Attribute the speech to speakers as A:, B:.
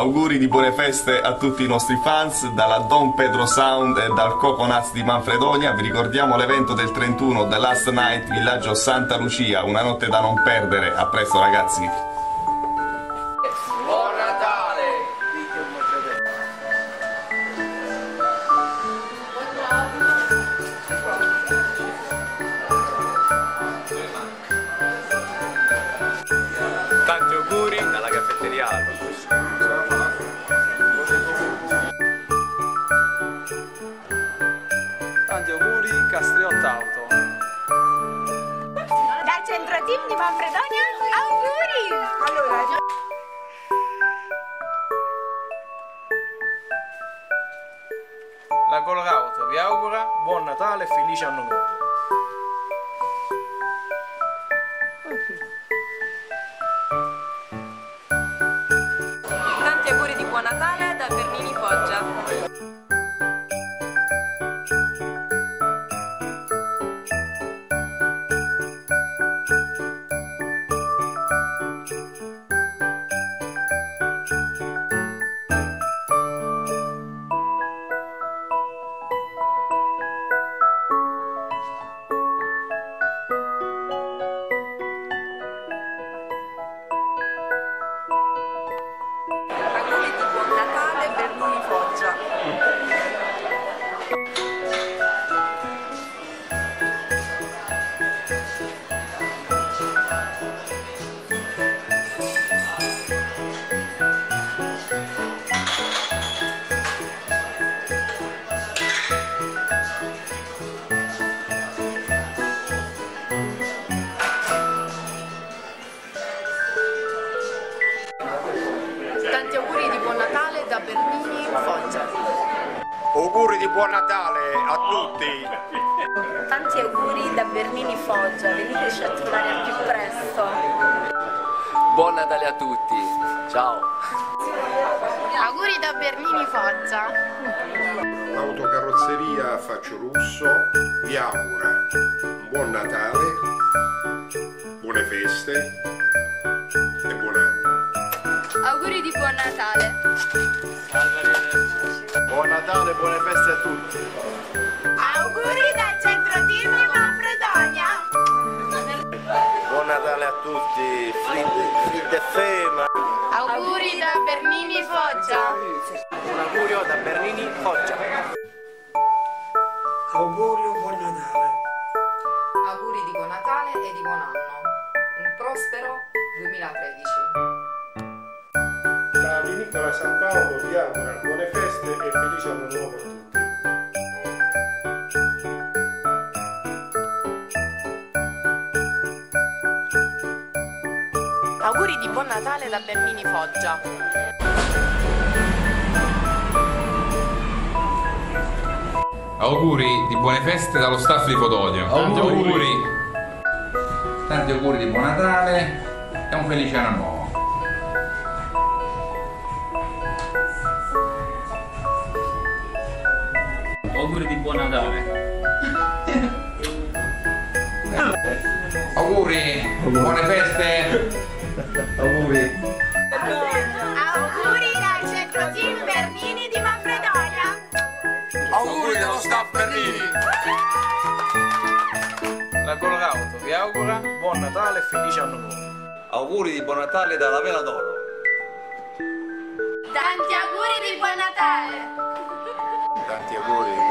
A: Auguri di buone feste a tutti i nostri fans dalla Don Pedro Sound e dal Coconuts di Manfredonia. Vi ricordiamo l'evento del 31 The Last Night Villaggio Santa Lucia, una notte da non perdere. A presto ragazzi.
B: Auguri dalla caffetteria Alba.
C: Tanti auguri Castriotta Auto.
D: Dal centro team di Manfredonia, auguri!
C: La Colorauto vi augura buon Natale e felice anno nuovo.
E: Di buon Natale
B: a tutti!
D: Tanti auguri da Bernini Foggia, veniteci a trovare al più presto.
F: Buon Natale a tutti! Ciao!
D: Auguri da Bernini Foggia.
G: L'autocarrozzeria Faccio Russo vi augura un buon Natale, buone feste e buon anno.
D: Auguri di buon Natale.
B: Buon Natale, buone feste a tutti!
D: Auguri dal centro team di Manfredonia.
B: Buon Natale a tutti! Frid e Fema!
D: Auguri da Bernini Foggia.
C: Un augurio da Bernini Foggia.
H: Augurio buon Natale.
E: Auguri di buon Natale e di buon anno. Un prospero 2013.
G: Vinicola San Paolo vi augura buone feste e felice anno nuovo a tutti.
E: Auguri di buon Natale da Bernini Foggia.
I: Auguri di buone feste dallo staff di Fotodio. Tanti auguri. Tanti auguri di buon Natale e un felice anno nuovo.
J: Auguri di buon Natale.
I: Auguri, buone feste.
G: Auguri.
D: Auguri dal centro team Bernini di Manfredonia.
C: Auguri dello staff Bernini. La Colorauto vi augura buon Natale e felice anno nuovo.
B: Auguri di buon Natale dalla Vela d'Oro!
D: Tanti auguri di buon Natale.
G: Tanti auguri.